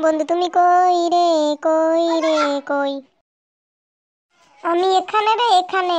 বন্ধু তুমি কই রে কই রে কই? আমি এখানে রে এখানে।